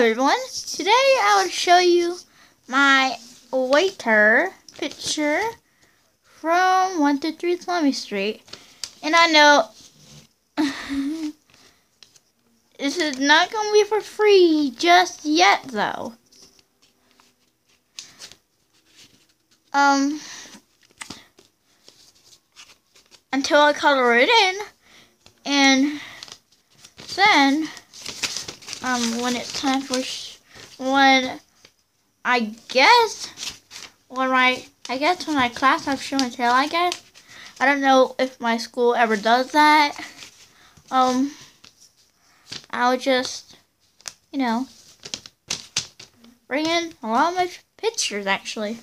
everyone, today I will show you my waiter picture from 123 Slaughter Me Street. And I know this is not going to be for free just yet though. Um, until I color it in and then um, when it's time for, when I guess, when my, I guess when my class have show and tell, I guess. I don't know if my school ever does that. Um, I'll just, you know, bring in a lot of my pictures, actually.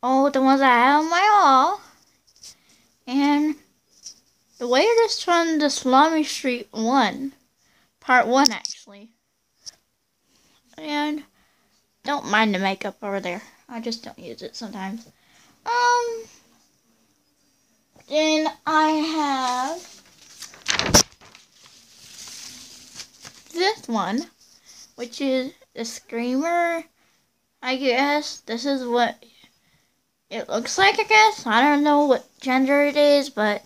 Oh, the ones I have on my wall. And the latest from the Slaughter Me Street 1. Part 1, actually. And don't mind the makeup over there. I just don't use it sometimes. Um, then I have this one, which is the Screamer. I guess this is what it looks like, I guess. I don't know what gender it is, but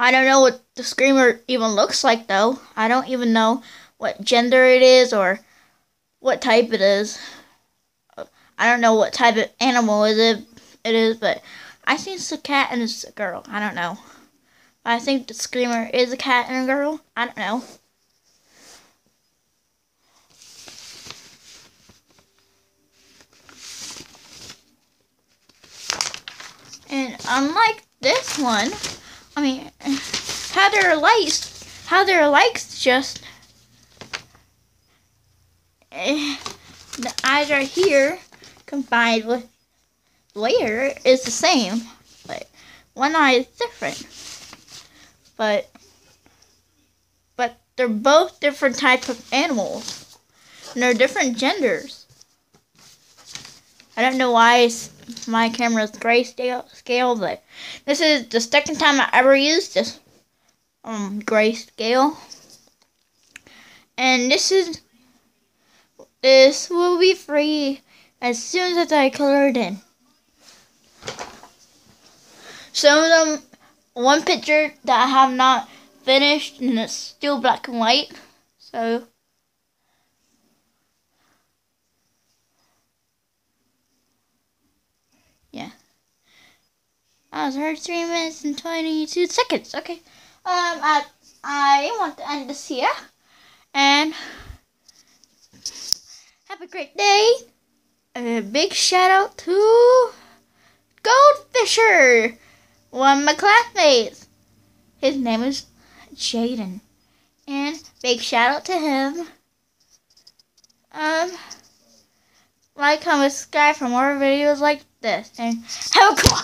I don't know what the screamer even looks like though. I don't even know what gender it is or what type it is. I don't know what type of animal is it it is, but I think it's a cat and it's a girl. I don't know. I think the screamer is a cat and a girl. I don't know. And unlike this one, I mean, how their lights, how their lights just, uh, the eyes are here combined with layer is the same, but one eye is different. But, but they're both different types of animals, and they're different genders. I don't know why my camera's grayscale, scale, but this is the second time I ever used this um grayscale. And this is this will be free as soon as I color it in. Some of them, one picture that I have not finished and it's still black and white. So yeah. I was heard three minutes and 22 seconds. Okay. Um, I, I want to end this here. And have a great day. A big shout out to Goldfisher, one of my classmates. His name is Jaden. And big shout out to him. Um, like, comment, subscribe for more videos like this. And have a cool